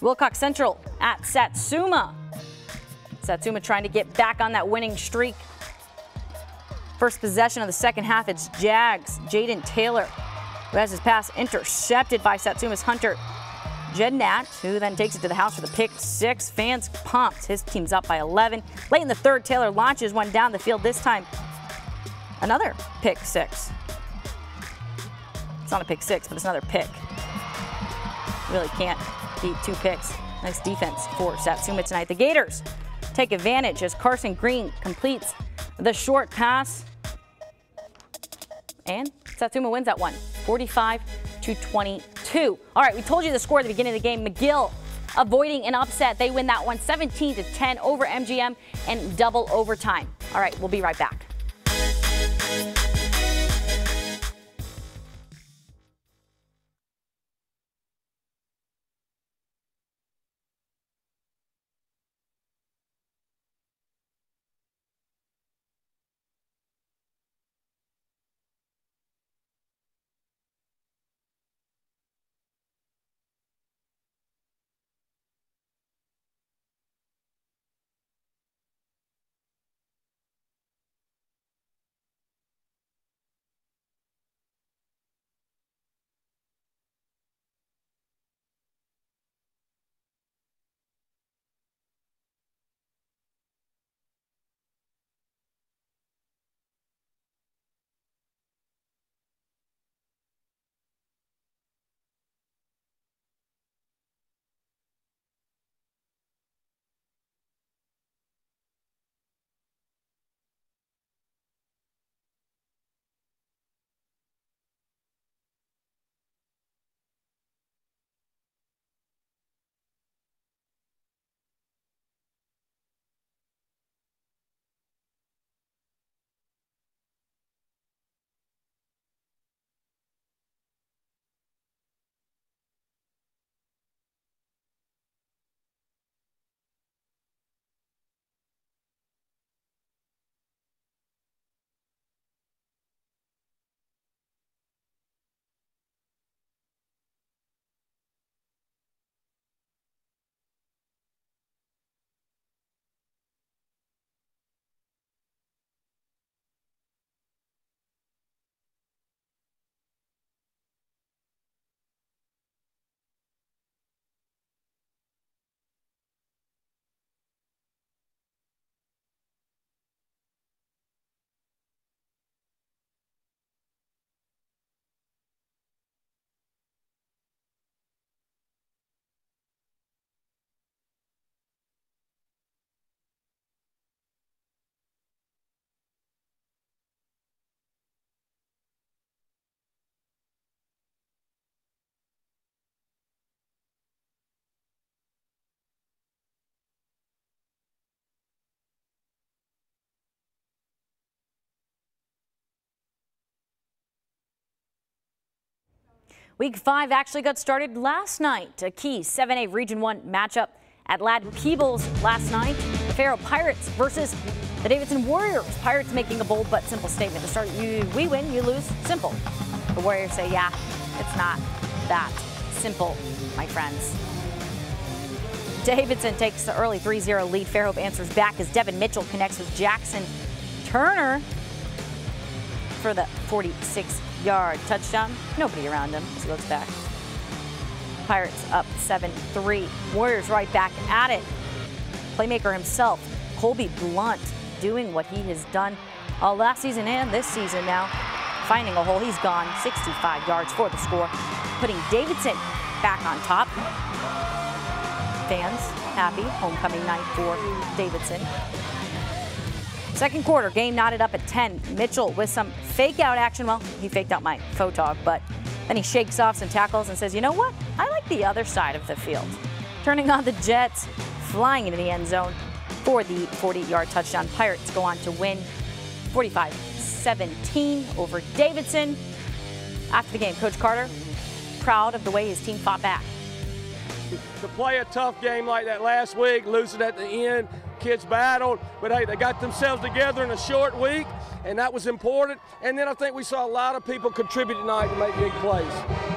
Wilcox Central at Satsuma. Satsuma trying to get back on that winning streak. First possession of the second half, it's Jags. Jaden Taylor, who has his pass intercepted by Satsuma's Hunter Jednat, who then takes it to the house for the pick six. Fans pumped. His team's up by 11. Late in the third, Taylor launches one down the field. This time, another pick six. It's not a pick six, but it's another pick. Really can't beat two picks. Nice defense for Satsuma tonight. The Gators take advantage as Carson Green completes the short pass. And Satsuma wins that one, 45 to 22. All right, we told you the score at the beginning of the game. McGill avoiding an upset. They win that one 17 to 10 over MGM and double overtime. All right, we'll be right back. Week five actually got started last night. A key 7A Region 1 matchup at Lad Peebles last night. The Fairhope Pirates versus the Davidson Warriors. Pirates making a bold but simple statement to start. You, we win, you lose. Simple. The Warriors say, yeah, it's not that simple, my friends. Davidson takes the early 3-0 lead. Fairhope answers back as Devin Mitchell connects with Jackson Turner for the 46 yard touchdown. Nobody around him as he looks back. Pirates up 7-3. Warriors right back at it. Playmaker himself, Colby Blunt, doing what he has done all last season and this season now. Finding a hole, he's gone 65 yards for the score, putting Davidson back on top. Fans happy, homecoming night for Davidson. Second quarter, game knotted up at 10. Mitchell with some fake out action. Well, he faked out my photog, but then he shakes off some tackles and says, you know what? I like the other side of the field. Turning on the Jets, flying into the end zone for the 40-yard touchdown. Pirates go on to win 45-17 over Davidson. After the game, Coach Carter proud of the way his team fought back. To play a tough game like that last week, losing at the end, kids battled, but hey, they got themselves together in a short week, and that was important. And then I think we saw a lot of people contribute tonight to make big plays.